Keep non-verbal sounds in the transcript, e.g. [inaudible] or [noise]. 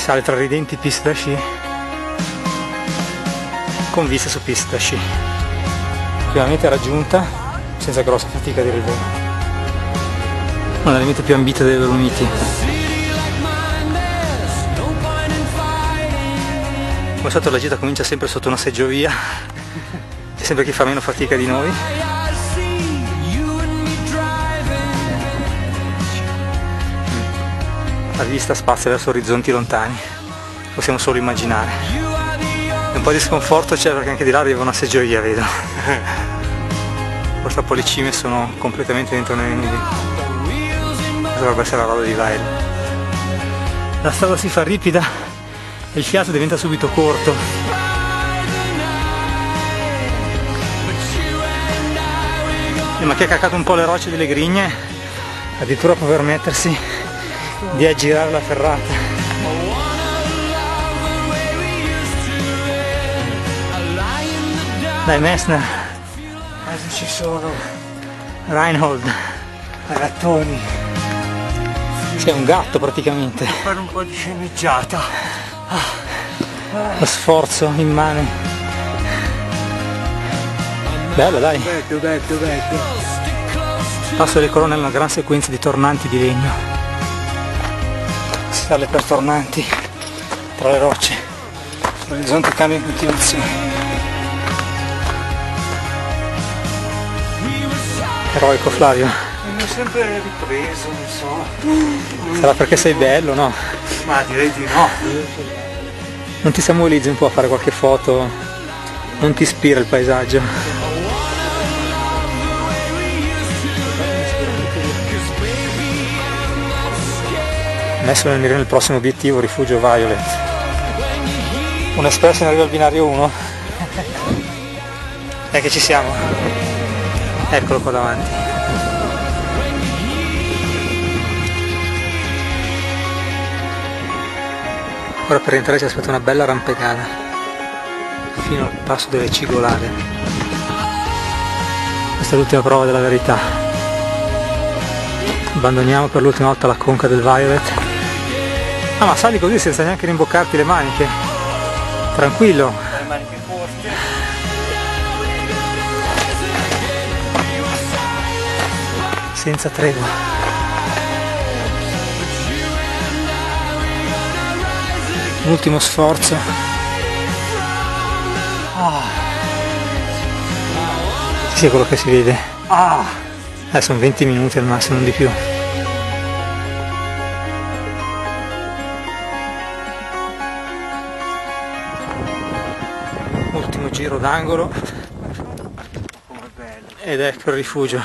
sale tra ridenti piste da sci con vista su piste da sci. Finalmente raggiunta senza grossa fatica di vero. Una delle mete più ambite delle Dolomiti. Come stato la gita comincia sempre sotto una seggiovia, c'è sempre chi fa meno fatica di noi. La vista spazia verso orizzonti lontani, possiamo solo immaginare. Un po' di sconforto c'è perché anche di là arriva una seggiovia, vedo. Purtroppo le cime sono completamente dentro nelle nubi. Dovrebbe essere la roda di Vail. La strada si fa ripida e il fiato diventa subito corto. E ma che ha caccato un po' le rocce delle grigne, addirittura può permettersi di aggirare la ferrata. Dai Messner, Quasi ci sono Reinhold, gattoni. sei un gatto praticamente. Fare un po' di sceneggiata. Lo sforzo immane. Bello dai. Bello, bello, bello. Passo delle colonne è una gran sequenza di tornanti di legno. Scale per tornanti tra le rocce. L'orizzonte cambia in continuazione. Eroico Flavio. Mi ho sempre ripreso, non so. Sarà perché sei bello, no? Ma direi di no. Non ti samuelizzi un po' a fare qualche foto? Non ti ispira il paesaggio? Adesso venire nel prossimo obiettivo, rifugio Violet. Un espresso in arriva al binario 1. [laughs] È che ci siamo. Eccolo qua davanti. Ora per entrare ci aspetta una bella rampegata fino al passo delle cigolate. Questa è l'ultima prova della verità. Abbandoniamo per l'ultima volta la conca del Violet. Ah ma sali così senza neanche rimboccarti le maniche. Tranquillo. Le maniche corte. senza tregua. L'ultimo sforzo. Ah. Sì, è quello che si vede. Ah! Eh, sono 20 minuti al massimo, non di più. Ultimo giro d'angolo bello. ed ecco il rifugio.